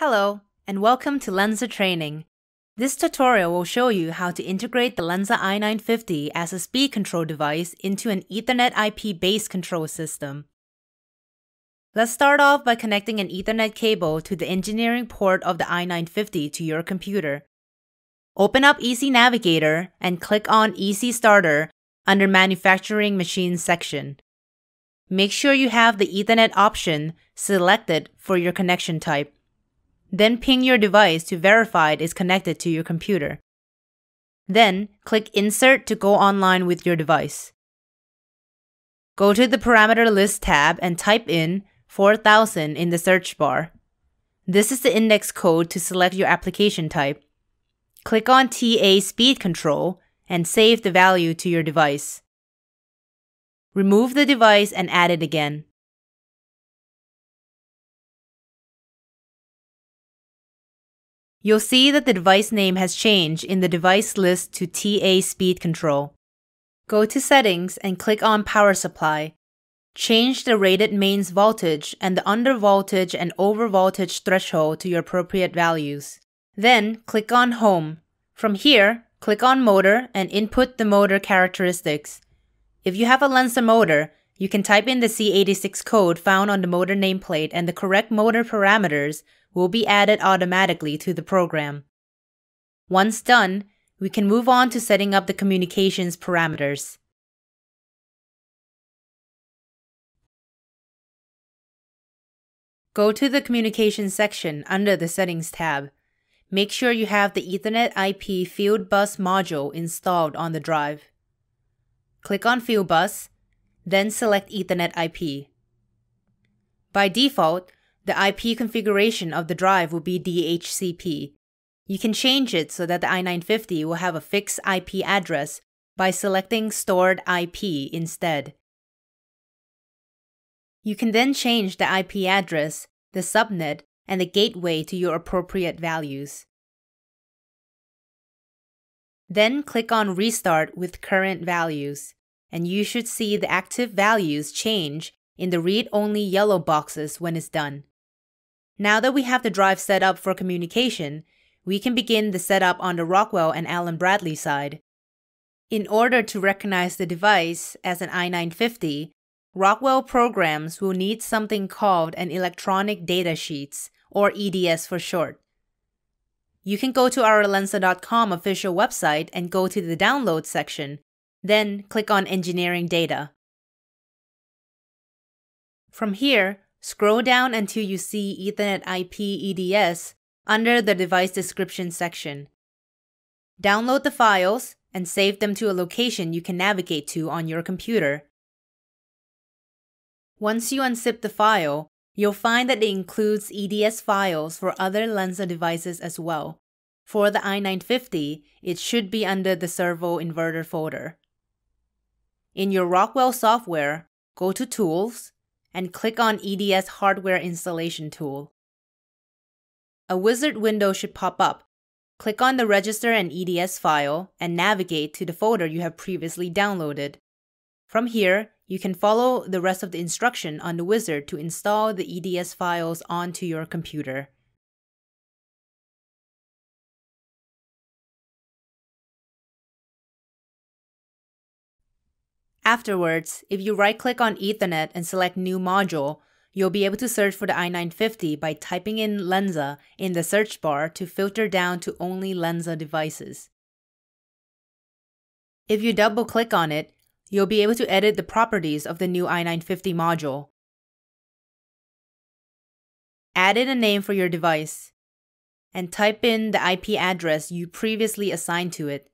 Hello, and welcome to Lenze Training. This tutorial will show you how to integrate the Lenze i950 as a speed control device into an Ethernet IP base control system. Let's start off by connecting an Ethernet cable to the engineering port of the i950 to your computer. Open up EASY Navigator and click on EASY Starter under Manufacturing Machines section. Make sure you have the Ethernet option selected for your connection type. Then ping your device to verify it is connected to your computer. Then click Insert to go online with your device. Go to the Parameter List tab and type in 4000 in the search bar. This is the index code to select your application type. Click on TA Speed Control and save the value to your device. Remove the device and add it again. You'll see that the device name has changed in the device list to TA Speed Control. Go to Settings and click on Power Supply. Change the rated mains voltage and the under voltage and over voltage threshold to your appropriate values. Then click on Home. From here, click on Motor and input the motor characteristics. If you have a Lenze motor, you can type in the C86 code found on the motor nameplate and the correct motor parameters will be added automatically to the program. Once done, we can move on to setting up the communications parameters. Go to the Communications section under the Settings tab. Make sure you have the Ethernet IP Field Bus module installed on the drive. Click on Field Bus, then select Ethernet IP. By default, the IP configuration of the drive will be DHCP. You can change it so that the i950 will have a fixed IP address by selecting Stored IP instead. You can then change the IP address, the subnet, and the gateway to your appropriate values. Then click on Restart with current values, and you should see the active values change in the read-only yellow boxes when it's done. Now that we have the drive set up for communication, we can begin the setup on the Rockwell and Allen Bradley side. In order to recognize the device as an i950, Rockwell programs will need something called an electronic data sheets, or EDS for short. You can go to our Lenze.com official website and go to the download section, then click on engineering data. From here, Scroll down until you see Ethernet IP EDS under the device description section. Download the files and save them to a location you can navigate to on your computer. Once you unzip the file, you'll find that it includes EDS files for other Lenze devices as well. For the i950, it should be under the servo inverter folder. In your Rockwell software, go to Tools, and click on EDS Hardware Installation tool. A wizard window should pop up. Click on the register and EDS file and navigate to the folder you have previously downloaded. From here, you can follow the rest of the instruction on the wizard to install the EDS files onto your computer. Afterwards, if you right click on Ethernet and select New Module, you'll be able to search for the i950 by typing in Lenze in the search bar to filter down to only Lenze devices. If you double click on it, you'll be able to edit the properties of the new i950 module. Add in a name for your device, and type in the IP address you previously assigned to it.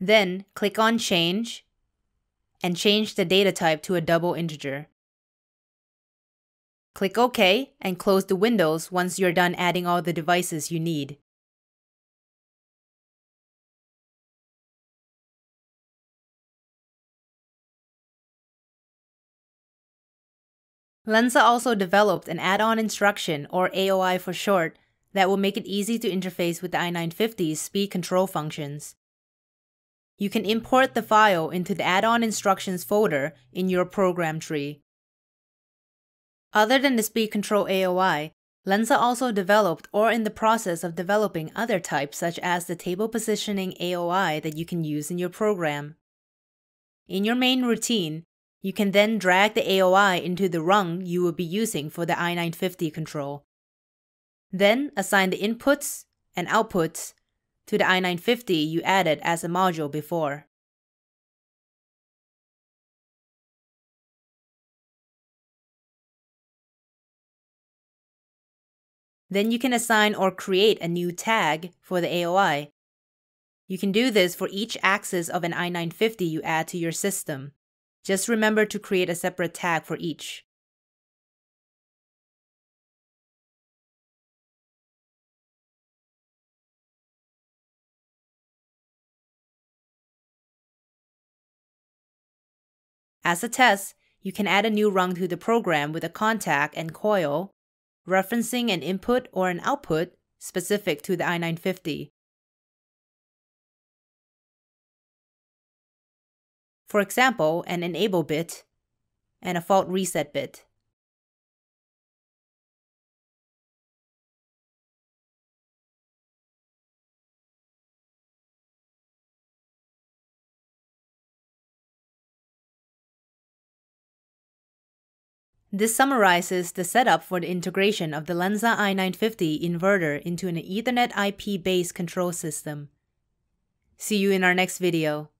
Then click on Change and change the data type to a double integer. Click OK and close the windows once you're done adding all the devices you need. Lenze also developed an add-on instruction, or AOI for short, that will make it easy to interface with the i950's speed control functions. You can import the file into the add-on instructions folder in your program tree. Other than the speed control AOI, Lenze also developed or in the process of developing other types such as the table positioning AOI that you can use in your program. In your main routine, you can then drag the AOI into the rung you will be using for the i950 control. Then assign the inputs and outputs to the i950 you added as a module before. Then you can assign or create a new tag for the AOI. You can do this for each axis of an i950 you add to your system. Just remember to create a separate tag for each. As a test, you can add a new rung to the program with a contact and coil referencing an input or an output specific to the i950. For example, an enable bit and a fault reset bit. This summarizes the setup for the integration of the Lenze i950 inverter into an Ethernet IP-based control system. See you in our next video.